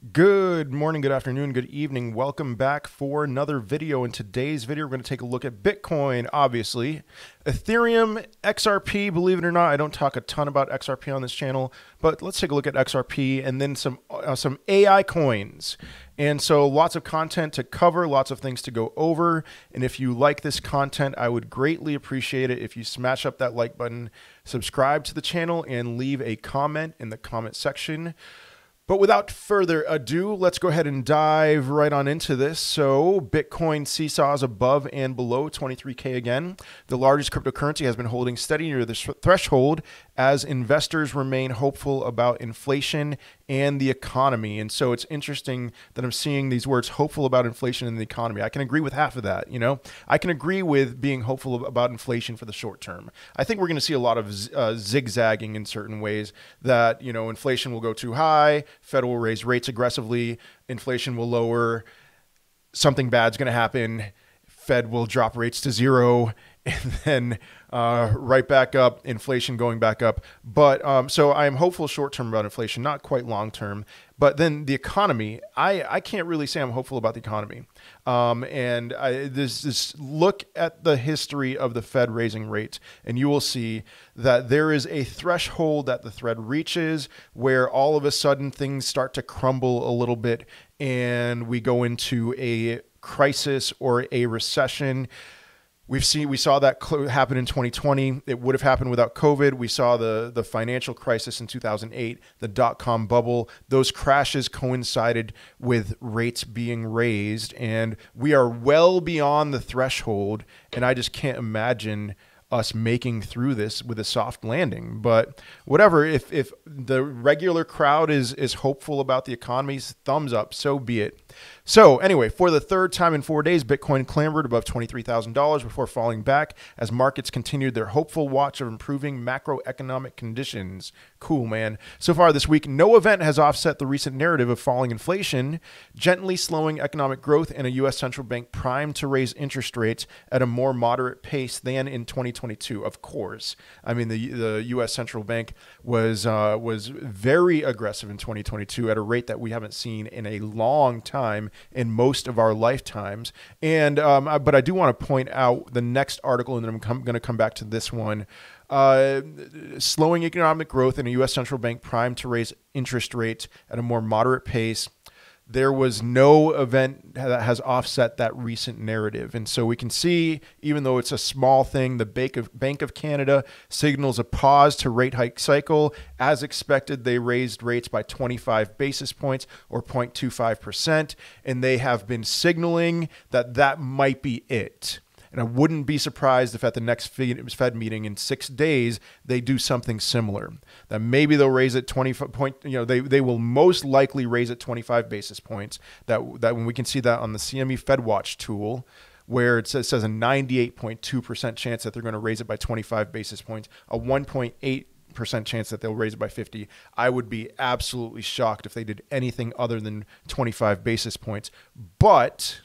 Good morning, good afternoon, good evening. Welcome back for another video. In today's video, we're going to take a look at Bitcoin, obviously, Ethereum, XRP. Believe it or not, I don't talk a ton about XRP on this channel, but let's take a look at XRP and then some uh, some AI coins. And so, lots of content to cover, lots of things to go over. And if you like this content, I would greatly appreciate it if you smash up that like button, subscribe to the channel, and leave a comment in the comment section. But without further ado, let's go ahead and dive right on into this. So, Bitcoin seesaws above and below 23K again. The largest cryptocurrency has been holding steady near the threshold as investors remain hopeful about inflation and the economy. And so it's interesting that I'm seeing these words hopeful about inflation and the economy. I can agree with half of that, you know. I can agree with being hopeful about inflation for the short term. I think we're going to see a lot of uh, zigzagging in certain ways that, you know, inflation will go too high, Fed will raise rates aggressively, inflation will lower, something bad's going to happen, Fed will drop rates to zero and then uh, right back up, inflation going back up. But um, so I am hopeful short term about inflation, not quite long term. But then the economy, I, I can't really say I'm hopeful about the economy. Um, and I, this, this look at the history of the Fed raising rates, and you will see that there is a threshold that the Fed reaches where all of a sudden things start to crumble a little bit, and we go into a crisis or a recession. We've seen we saw that happen in 2020. It would have happened without COVID. We saw the the financial crisis in 2008, the dot com bubble. Those crashes coincided with rates being raised, and we are well beyond the threshold. And I just can't imagine us making through this with a soft landing. But whatever, if if the regular crowd is is hopeful about the economy's thumbs up, so be it. So, anyway, for the third time in four days, Bitcoin clambered above $23,000 before falling back as markets continued their hopeful watch of improving macroeconomic conditions. Cool, man. So far this week, no event has offset the recent narrative of falling inflation, gently slowing economic growth, and a U.S. central bank primed to raise interest rates at a more moderate pace than in 2022. Of course, I mean the the U.S. central bank was uh, was very aggressive in 2022 at a rate that we haven't seen in a long time in most of our lifetimes. And um, but I do want to point out the next article, and then I'm going to come back to this one. Uh, slowing economic growth in a U.S. central bank primed to raise interest rates at a more moderate pace there was no event that has offset that recent narrative. And so we can see, even though it's a small thing, the Bank of, Bank of Canada signals a pause to rate hike cycle. As expected, they raised rates by 25 basis points or 0.25%, and they have been signaling that that might be it. And I wouldn't be surprised if at the next Fed meeting in six days they do something similar. That maybe they'll raise it 20 point. You know, they they will most likely raise it 25 basis points. That that when we can see that on the CME Fed Watch tool where it says, says a 98.2% chance that they're going to raise it by 25 basis points, a 1.8 percent chance that they'll raise it by 50. I would be absolutely shocked if they did anything other than 25 basis points. But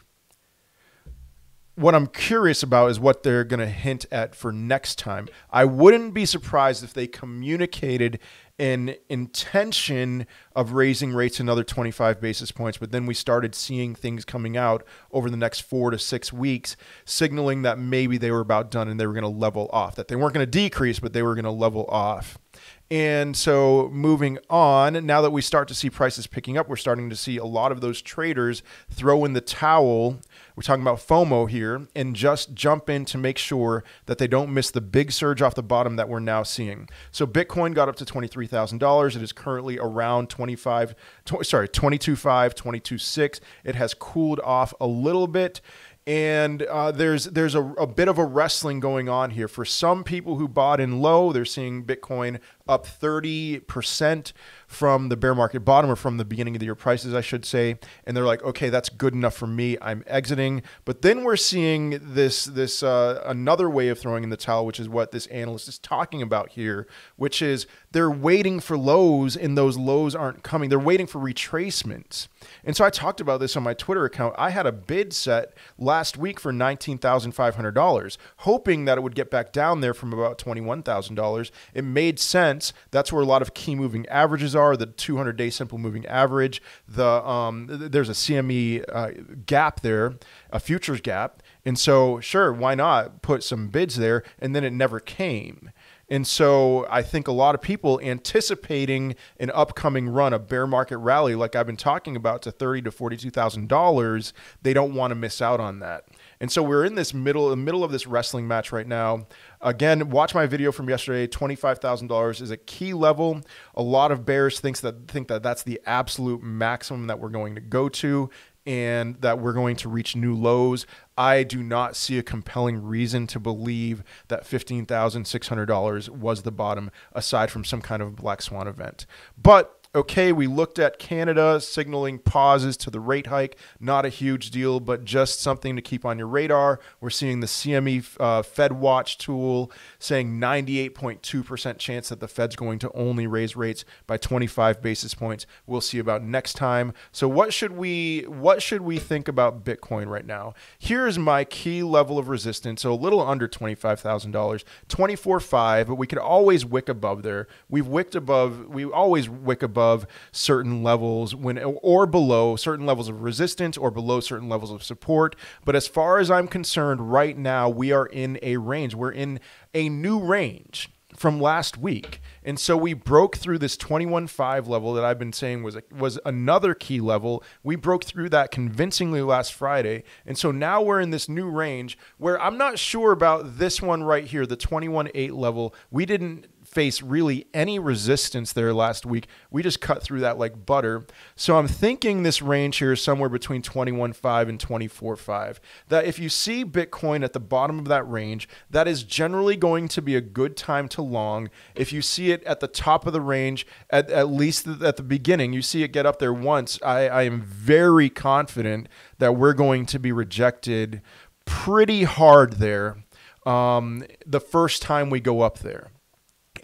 what I'm curious about is what they're going to hint at for next time. I wouldn't be surprised if they communicated an intention of raising rates another 25 basis points, but then we started seeing things coming out over the next four to six weeks, signaling that maybe they were about done and they were going to level off, that they weren't going to decrease, but they were going to level off. And so moving on, now that we start to see prices picking up, we're starting to see a lot of those traders throw in the towel. We're talking about FOMO here and just jump in to make sure that they don't miss the big surge off the bottom that we're now seeing. So Bitcoin got up to $23,000. It is currently around 25 20, sorry, 22.5, 22.6. It has cooled off a little bit and uh, there's there's a, a, bit of a wrestling going on here. For some people who bought in low, they're seeing Bitcoin up 30% from the bear market bottom or from the beginning of the year prices, I should say. And they're like, okay, that's good enough for me. I'm exiting. But then we're seeing this this uh, another way of throwing in the towel, which is what this analyst is talking about here, which is they're waiting for lows and those lows aren't coming. They're waiting for retracements. And so I talked about this on my Twitter account. I had a bid set last week for $19,500, hoping that it would get back down there from about $21,000. It made sense. That's where a lot of key moving averages are, the 200 day simple moving average. The um, there's a CME uh, gap there, a futures gap, and so sure, why not put some bids there? And then it never came. And so I think a lot of people anticipating an upcoming run, a bear market rally, like I've been talking about, to thirty to forty-two thousand dollars, they don't want to miss out on that. And so we're in this middle, the middle of this wrestling match right now. Again, watch my video from yesterday. Twenty-five thousand dollars is a key level. A lot of bears thinks that think that that's the absolute maximum that we're going to go to and that we're going to reach new lows. I do not see a compelling reason to believe that $15,600 was the bottom aside from some kind of black swan event. But okay, we looked at Canada signaling pauses to the rate hike. Not a huge deal, but just something to keep on your radar. We're seeing the CME uh, Fed Watch tool saying 98.2% chance that the Fed's going to only raise rates by 25 basis points. We'll see about next time. So what should we what should we think about Bitcoin right now? Here's my key level of resistance. So a little under $25,000, 24.5, but we could always wick above there. We've wicked above, we always wick above above certain levels when or below certain levels of resistance or below certain levels of support. But as far as I'm concerned, right now we are in a range. We're in a new range from last week. And so we broke through this 21.5 level that I've been saying was a, was another key level. We broke through that convincingly last Friday. And so now we're in this new range where I'm not sure about this one right here, the 21.8 level. We didn't face really any resistance there last week. We just cut through that like butter. So I'm thinking this range here is somewhere between 21.5 and 24.5. That if you see Bitcoin at the bottom of that range, that is generally going to be a good time to long. If you see it at the top of the range, at, at least at the beginning, you see it get up there once, I, I am very confident that we're going to be rejected pretty hard there um, the first time we go up there.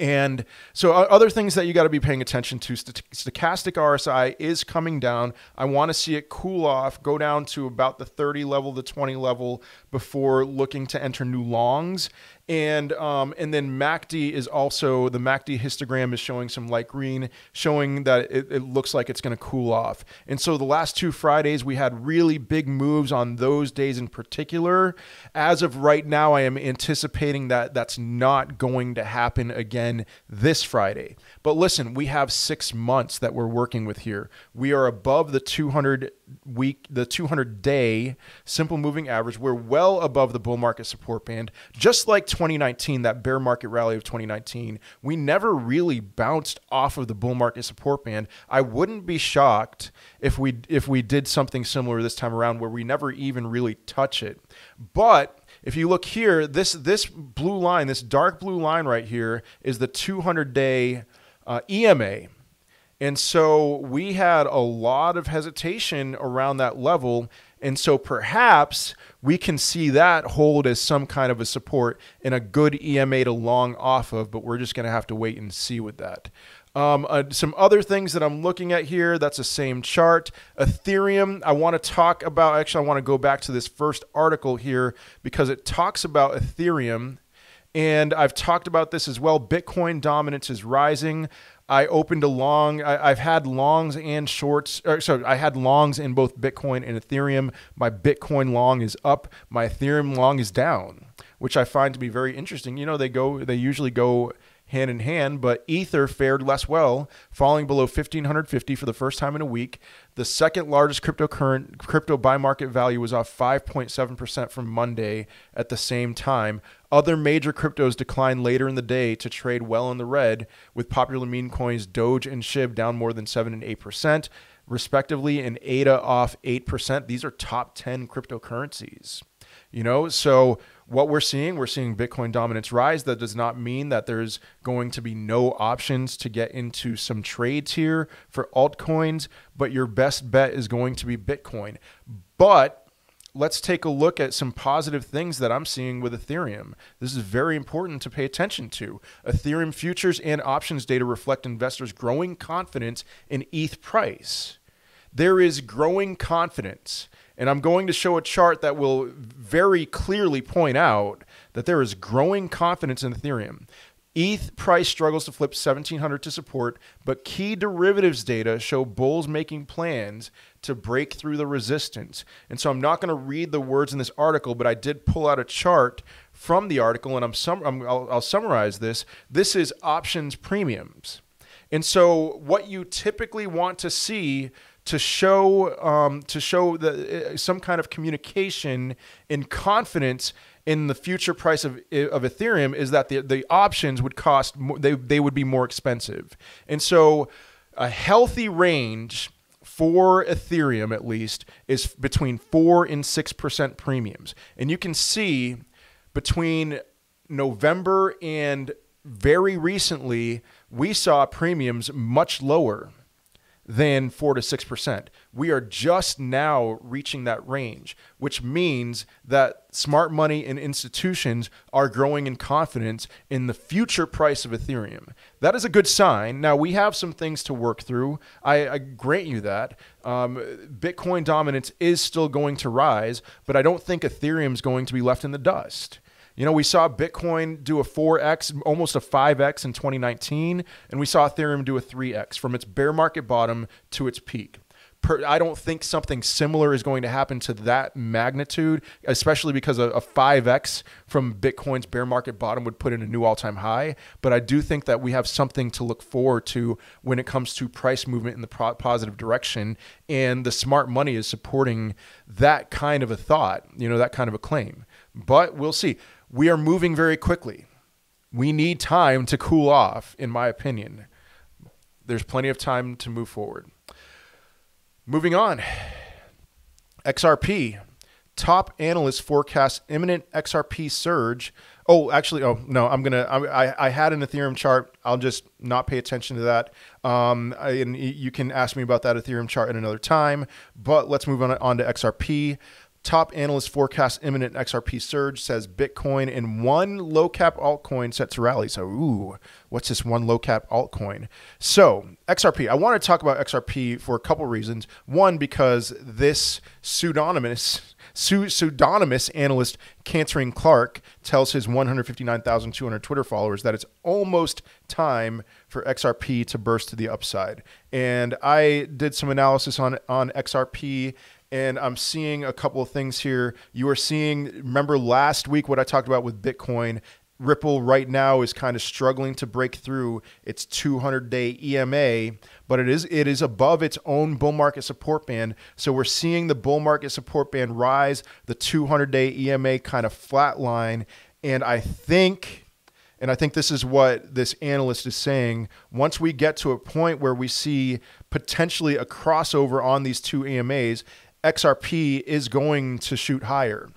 And so, other things that you got to be paying attention to stochastic RSI is coming down. I want to see it cool off, go down to about the 30 level, the 20 level before looking to enter new longs and um, and then MACD is also the MACD histogram is showing some light green, showing that it, it looks like it's going to cool off. And so the last two Fridays we had really big moves on those days in particular. As of right now, I am anticipating that that's not going to happen again this Friday. But listen, we have six months that we're working with here. We are above the 200 week, the 200 day simple moving average. We're well above the bull market support band. Just like 2019, that bear market rally of 2019, we never really bounced off of the bull market support band. I wouldn't be shocked if we if we did something similar this time around where we never even really touch it. But if you look here, this this blue line, this dark blue line right here is the 200 day uh, EMA. And so we had a lot of hesitation around that level. And so perhaps we can see that hold as some kind of a support and a good EMA to long off of, but we're just going to have to wait and see with that. Um, uh, some other things that I'm looking at here, that's the same chart. Ethereum, I want to talk about, actually, I want to go back to this first article here because it talks about Ethereum. And I've talked about this as well. Bitcoin dominance is rising. I opened a long. I, have had longs and shorts. Or, sorry, I had longs in both Bitcoin and Ethereum. My Bitcoin long is up. My Ethereum long is down, which I find to be very interesting. You know, they go. They usually go hand in hand, but Ether fared less well, falling below 1550 for the first time in a week. The second largest cryptocurrent crypto by market value was off 5.7% from Monday at the same time. Other major cryptos declined later in the day to trade well in the red, with popular meme coins Doge and SHIB down more than 7 and 8%, respectively, and ADA off 8%. These are top 10 cryptocurrencies. You know, so what we're seeing, we're seeing Bitcoin dominance rise. That does not mean that there's going to be no options to get into some trades here for altcoins, but your best bet is going to be Bitcoin. But let's take a look at some positive things that I'm seeing with Ethereum. This is very important to pay attention to. Ethereum futures and options data reflect investors' growing confidence in ETH price. There is growing confidence and I'm going to show a chart that will very clearly point out that there is growing confidence in Ethereum. ETH price struggles to flip 1700 to support, but key derivatives data show bulls making plans to break through the resistance. And so I'm not going to read the words in this article, but I did pull out a chart from the article, and I'm, sum- I'm I'll, I'll summarize this. This is options premiums. And so what you typically want to see to show um, to show the, uh, some kind of communication and confidence in the future price of, of Ethereum is that the, the options would cost more, they, they would be more expensive. And so a healthy range for Ethereum at least is between 4 and 6% premiums. And you can see between November and very recently we saw premiums much lower than 4 to 6%. We are just now reaching that range, which means that smart money and institutions are growing in confidence in the future price of Ethereum. That is a good sign. Now, we have some things to work through. I, I grant you that. Um, Bitcoin dominance is still going to rise, but I don't think Ethereum is going to be left in the dust. You know, we saw Bitcoin do a 4x, almost a 5x in 2019, and we saw Ethereum do a 3x from its bear market bottom to its peak. Per, I don't think something similar is going to happen to that magnitude, especially because a, a 5x from Bitcoin's bear market bottom would put in a new all time high. But I do think that we have something to look forward to when it comes to price movement in the pro- positive direction. And the smart money is supporting that kind of a thought, you know, that kind of a claim. But we'll see we are moving very quickly. We need time to cool off, in my opinion. There's plenty of time to move forward. Moving on. XRP. Top analysts forecast imminent XRP surge. Oh, actually, oh no, I'm gonna. I, I had an Ethereum chart. I'll just not pay attention to that. Um, I, and you can ask me about that Ethereum chart at another time. But let's move on on to XRP. Top analyst forecast imminent XRP surge says Bitcoin and one low cap altcoin set to rally. So, ooh, what's this one low cap altcoin? So, XRP. I want to talk about XRP for a couple reasons. One, because this pseudonymous pseudonymous analyst Cantering Clark tells his 159,200 Twitter followers that it's almost time for XRP to burst to the upside. And I did some analysis on on XRP and I'm seeing a couple of things here. You are seeing, remember last week what I talked about with Bitcoin. Ripple right now is kind of struggling to break through its 200-day EMA, but it is it is above its own bull market support band. So we're seeing the bull market support band rise, the 200-day EMA kind of flatline, and I think and I think this is what this analyst is saying. Once we get to a point where we see potentially a crossover on these two EMAs, XRP is going to shoot higher.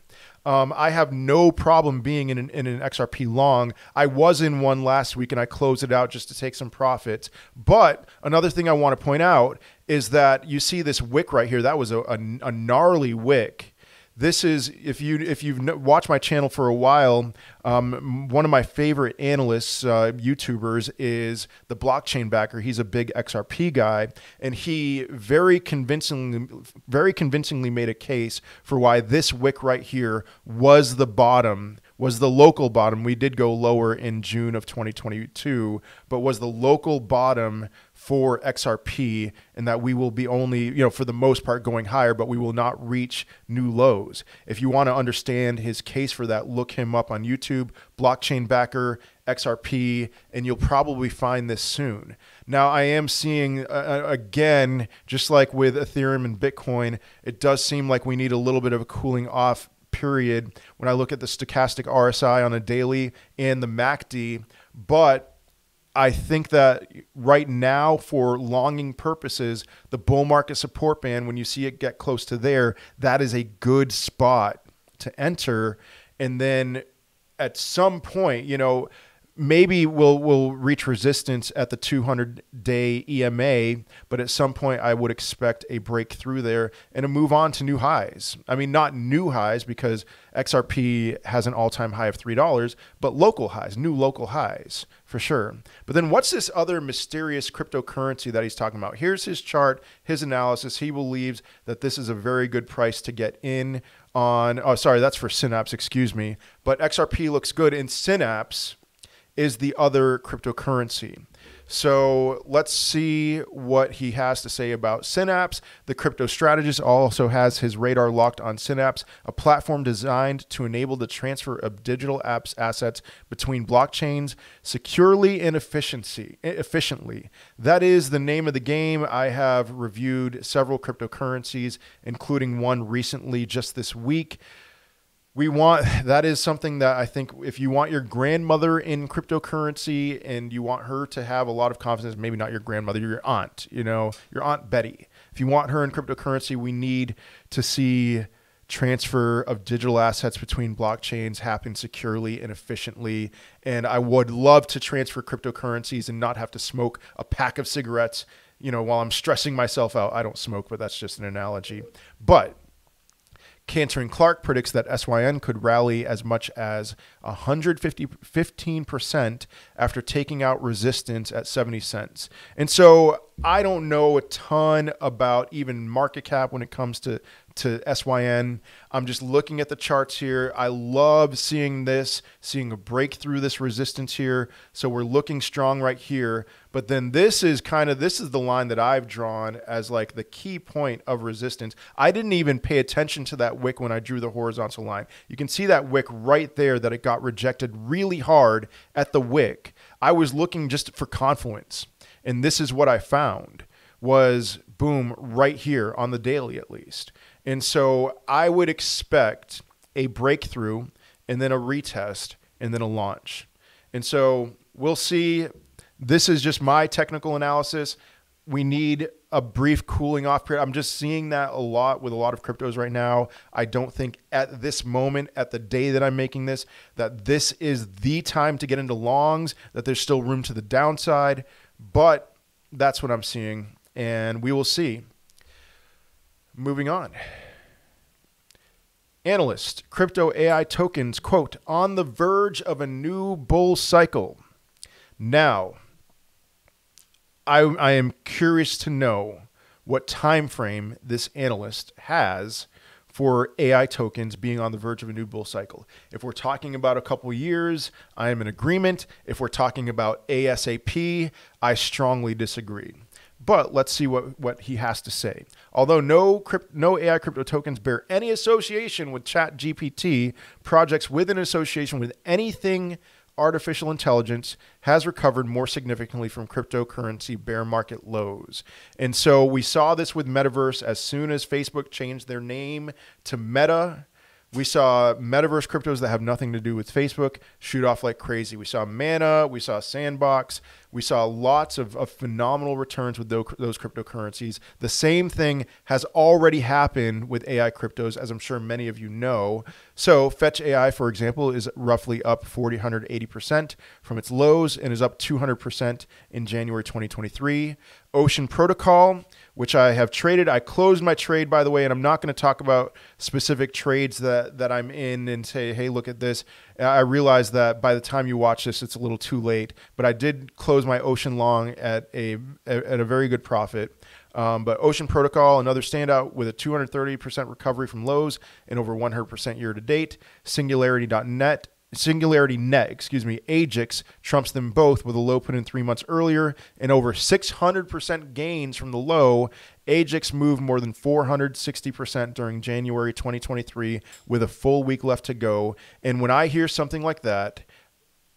Um, I have no problem being in an, in an XRP long. I was in one last week and I closed it out just to take some profits. But another thing I want to point out is that you see this wick right here. That was a, a, a gnarly wick this is if you if you've watched my channel for a while um, one of my favorite analysts uh, youtubers is the blockchain backer he's a big xrp guy and he very convincingly very convincingly made a case for why this wick right here was the bottom was the local bottom. We did go lower in June of 2022, but was the local bottom for XRP, and that we will be only, you know, for the most part going higher, but we will not reach new lows. If you want to understand his case for that, look him up on YouTube, Blockchain Backer, XRP, and you'll probably find this soon. Now, I am seeing, uh, uh, again, just like with Ethereum and Bitcoin, it does seem like we need a little bit of a cooling off period when I look at the stochastic RSI on a daily and the MACD. But I think that right now, for longing purposes, the bull market support band, when you see it get close to there, that is a good spot to enter. And then at some point, you know, maybe we'll we'll reach resistance at the 200 day EMA, but at some point I would expect a breakthrough there and a move on to new highs. I mean, not new highs because XRP has an all time high of three dollars, but local highs, new local highs for sure. But then what's this other mysterious cryptocurrency that he's talking about? Here's his chart, his analysis. He believes that this is a very good price to get in on. Oh, sorry, that's for Synapse. Excuse me, but XRP looks good in Synapse is the other cryptocurrency. So let's see what he has to say about Synapse. The crypto strategist also has his radar locked on Synapse, a platform designed to enable the transfer of digital apps assets between blockchains securely and efficiency efficiently. That is the name of the game. I have reviewed several cryptocurrencies, including one recently just this week we want that is something that I think if you want your grandmother in cryptocurrency and you want her to have a lot of confidence, maybe not your grandmother, your aunt, you know, your aunt Betty. If you want her in cryptocurrency, we need to see transfer of digital assets between blockchains happen securely and efficiently. And I would love to transfer cryptocurrencies and not have to smoke a pack of cigarettes, you know, while I'm stressing myself out. I don't smoke, but that's just an analogy. But Cantering Clark predicts that SYN could rally as much as 115% after taking out resistance at 70 cents. And so I don't know a ton about even market cap when it comes to to SYN. I'm just looking at the charts here. I love seeing this, seeing a break through this resistance here. So we're looking strong right here. But then this is kind of this is the line that I've drawn as like the key point of resistance. I didn't even pay attention to that wick when I drew the horizontal line. You can see that wick right there that it got rejected really hard at the wick. I was looking just for confluence. And this is what I found was boom right here on the daily at least. And so I would expect a breakthrough and then a retest and then a launch. And so we'll see. This is just my technical analysis. We need a brief cooling off period. I'm just seeing that a lot with a lot of cryptos right now. I don't think at this moment, at the day that I'm making this, that this is the time to get into longs, that there's still room to the downside. But that's what I'm seeing. And we will see. Moving on. Analyst, crypto AI tokens, quote, on the verge of a new bull cycle. Now, I, I am curious to know what time frame this analyst has for AI tokens being on the verge of a new bull cycle. If we're talking about a couple years, I am in agreement. If we're talking about ASAP, I strongly disagree. But let's see what, what he has to say. Although no, crypt, no AI crypto tokens bear any association with ChatGPT, projects with an association with anything artificial intelligence has recovered more significantly from cryptocurrency bear market lows. And so we saw this with Metaverse as soon as Facebook changed their name to Meta we saw metaverse cryptos that have nothing to do with Facebook shoot off like crazy. We saw Mana, we saw Sandbox, we saw lots of, of phenomenal returns with those, those cryptocurrencies. The same thing has already happened with AI cryptos, as I'm sure many of you know. So, Fetch AI, for example, is roughly up 40, 180% from its lows and is up 200% in January 2023. Ocean Protocol, which I have traded. I closed my trade, by the way, and I'm not going to talk about specific trades that, that I'm in and say, hey, look at this. I realize that by the time you watch this, it's a little too late, but I did close my Ocean long at a, at a very good profit. Um, but Ocean Protocol, another standout with a 230% recovery from lows and over 100% year to date. Singularity.net Singularity Net, excuse me, Agix trumps them both with a low put in three months earlier and over 600% gains from the low. Agix moved more than 460% during January 2023 with a full week left to go. And when I hear something like that,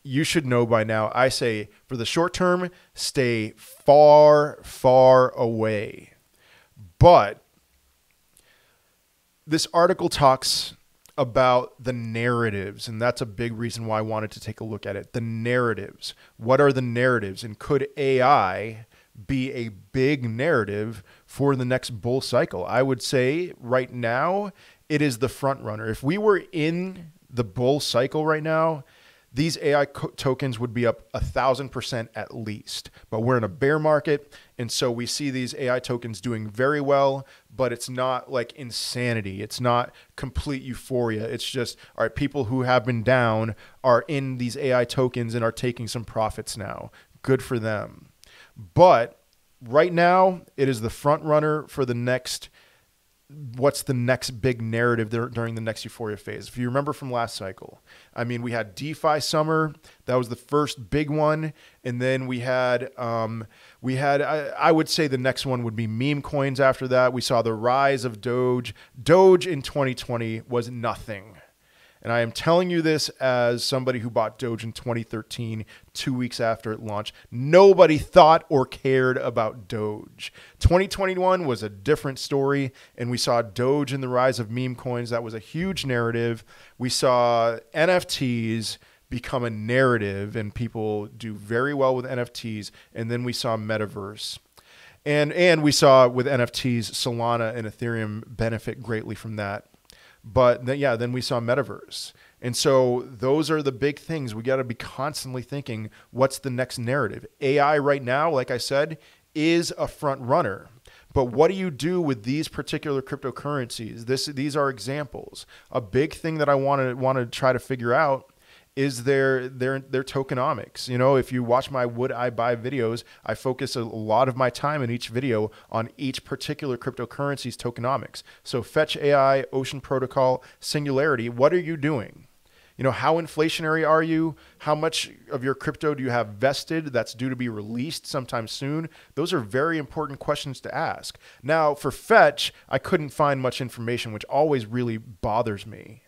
you should know by now. I say for the short term, stay far, far away. But this article talks about the narratives, and that's a big reason why I wanted to take a look at it. The narratives. What are the narratives? And could AI be a big narrative for the next bull cycle? I would say right now it is the front runner. If we were in the bull cycle right now, these AI co- tokens would be up a thousand percent at least. But we're in a bear market, and so we see these AI tokens doing very well. But it's not like insanity. It's not complete euphoria. It's just all right. People who have been down are in these AI tokens and are taking some profits now. Good for them. But right now, it is the front runner for the next what's the next big narrative there during the next euphoria phase. If you remember from last cycle, I mean, we had DeFi summer. That was the first big one, and then we had um, we had I, I, would say the next one would be meme coins. After that, we saw the rise of Doge. Doge in 2020 was nothing. And I am telling you this as somebody who bought Doge in 2013, two weeks after it launched. Nobody thought or cared about Doge. 2021 was a different story, and we saw Doge and the rise of meme coins. That was a huge narrative. We saw NFTs become a narrative, and people do very well with NFTs. And then we saw Metaverse. And, and we saw with NFTs, Solana and Ethereum benefit greatly from that. But then, yeah, then we saw metaverse. And so those are the big things. We got to be constantly thinking what's the next narrative? AI right now, like I said, is a front runner. But what do you do with these particular cryptocurrencies? This these are examples. A big thing that I want to want to try to figure out is their their their tokenomics. You know, if you watch my would I buy videos, I focus a lot of my time in each video on each particular cryptocurrency's tokenomics. So Fetch AI, Ocean Protocol, Singularity, what are you doing? You know, how inflationary are you? How much of your crypto do you have vested that's due to be released sometime soon? Those are very important questions to ask. Now, for Fetch, I couldn't find much information, which always really bothers me.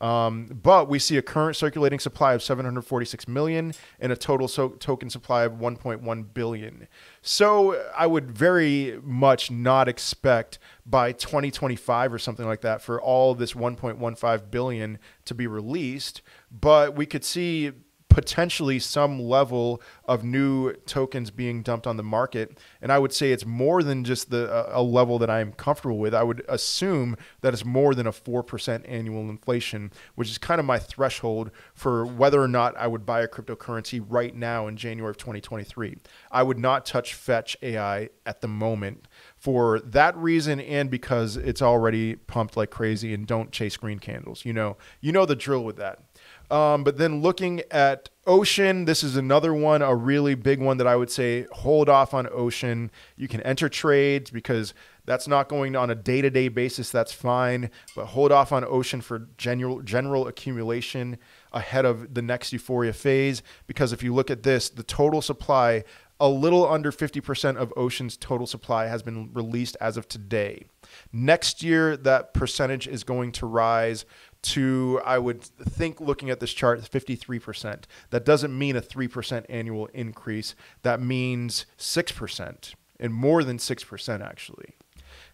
Um, but we see a current circulating supply of 746 million and a total so- token supply of 1.1 billion. So I would very much not expect by 2025 or something like that for all this 1.15 billion to be released. But we could see potentially some level of new tokens being dumped on the market. And I would say it's more than just the uh, a level that I'm comfortable with. I would assume that it's more than a 4% annual inflation, which is kind of my threshold for whether or not I would buy a cryptocurrency right now in January of 2023. I would not touch Fetch AI at the moment for that reason and because it's already pumped like crazy and don't chase green candles. You know, you know the drill with that. Um, but then looking at Ocean, this is another one, a really big one that I would say hold off on Ocean. You can enter trades because that's not going on a day to day basis. That's fine. But hold off on Ocean for general, general accumulation ahead of the next euphoria phase. Because if you look at this, the total supply, a little under 50% of Ocean's total supply has been released as of today. Next year, that percentage is going to rise to, I would think, looking at this chart, 53%. That doesn't mean a 3% annual increase. That means 6%, and more than 6%, actually.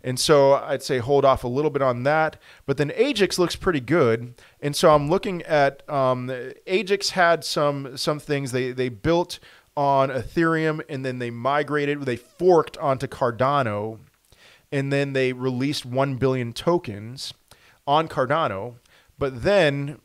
And so I'd say hold off a little bit on that. But then Agix looks pretty good. And so I'm looking at um, Agix had some some things they they built on Ethereum and then they migrated, they forked onto Cardano, and then they released 1 billion tokens on Cardano. But then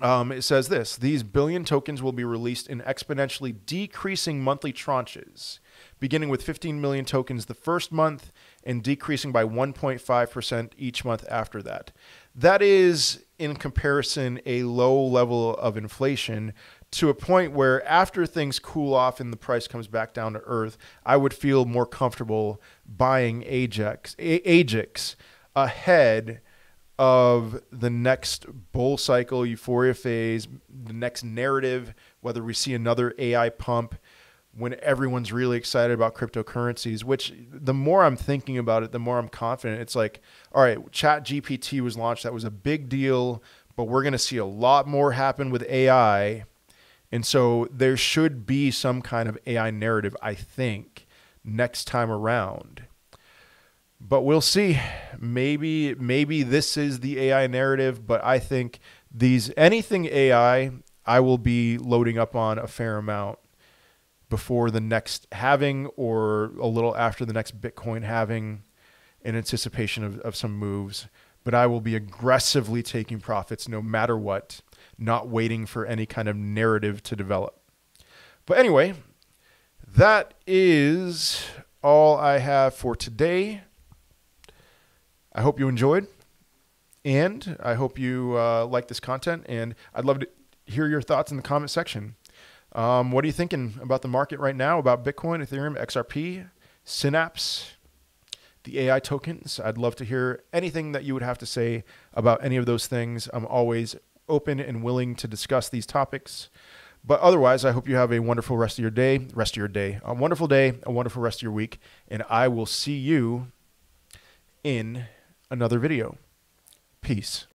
um, it says this these billion tokens will be released in exponentially decreasing monthly tranches, beginning with 15 million tokens the first month and decreasing by 1.5% each month after that. That is, in comparison, a low level of inflation to a point where after things cool off and the price comes back down to earth, I would feel more comfortable buying Ajax, Agix ahead of the next bull cycle, euphoria phase, the next narrative, whether we see another AI pump when everyone's really excited about cryptocurrencies, which the more I'm thinking about it, the more I'm confident. It's like, all right, Chat GPT was launched. That was a big deal, but we're going to see a lot more happen with AI. And so there should be some kind of AI narrative, I think, next time around but we'll see. Maybe maybe this is the AI narrative, but I think these anything AI, I will be loading up on a fair amount before the next halving or a little after the next Bitcoin halving in anticipation of, of some moves. But I will be aggressively taking profits no matter what, not waiting for any kind of narrative to develop. But anyway, that is all I have for today. I hope you enjoyed, and I hope you uh, like this content. And I'd love to hear your thoughts in the comment section. Um, what are you thinking about the market right now? About Bitcoin, Ethereum, XRP, Synapse, the AI tokens. I'd love to hear anything that you would have to say about any of those things. I'm always open and willing to discuss these topics. But otherwise, I hope you have a wonderful rest of your day, rest of your day, a wonderful day, a wonderful rest of your week, and I will see you in another video. Peace.